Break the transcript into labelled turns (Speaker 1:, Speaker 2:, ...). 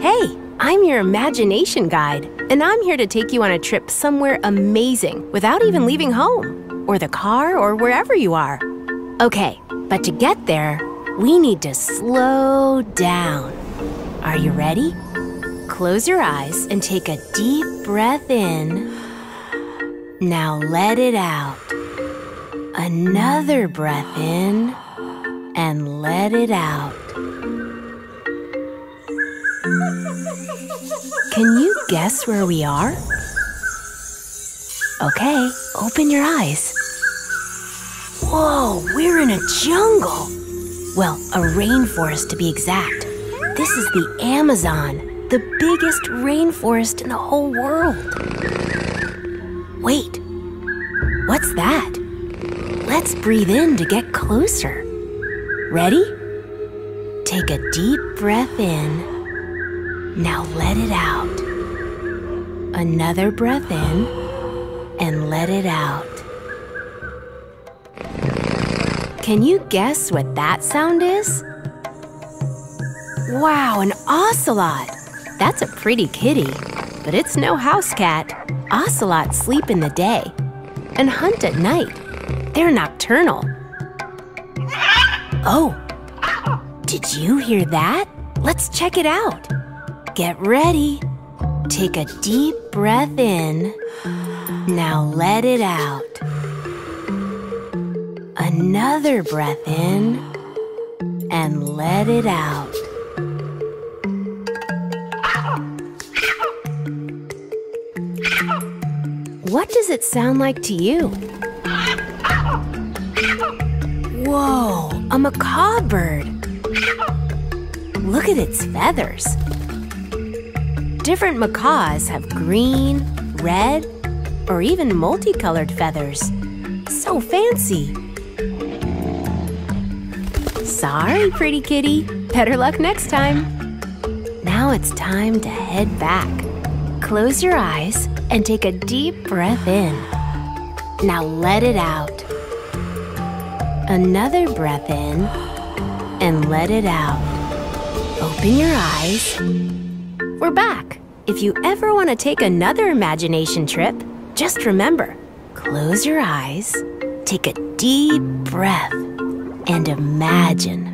Speaker 1: Hey, I'm your imagination guide, and I'm here to take you on a trip somewhere amazing without even leaving home, or the car, or wherever you are. Okay, but to get there, we need to slow down. Are you ready? Close your eyes and take a deep breath in. Now let it out. Another breath in and let it out. Can you guess where we are? Okay, open your eyes. Whoa, we're in a jungle. Well, a rainforest to be exact. This is the Amazon, the biggest rainforest in the whole world. Wait, what's that? Let's breathe in to get closer. Ready? Take a deep breath in. Now let it out. Another breath in and let it out. Can you guess what that sound is? Wow, an ocelot! That's a pretty kitty, but it's no house cat. Ocelots sleep in the day and hunt at night. They're nocturnal. Oh, did you hear that? Let's check it out. Get ready. Take a deep breath in. Now let it out. Another breath in and let it out. What does it sound like to you? Whoa, a macaw bird. Look at its feathers. Different macaws have green, red, or even multicolored feathers. So fancy. Sorry, pretty kitty. Better luck next time. Now it's time to head back. Close your eyes and take a deep breath in. Now let it out. Another breath in and let it out. Open your eyes. We're back. If you ever want to take another imagination trip, just remember close your eyes, take a deep breath, and imagine.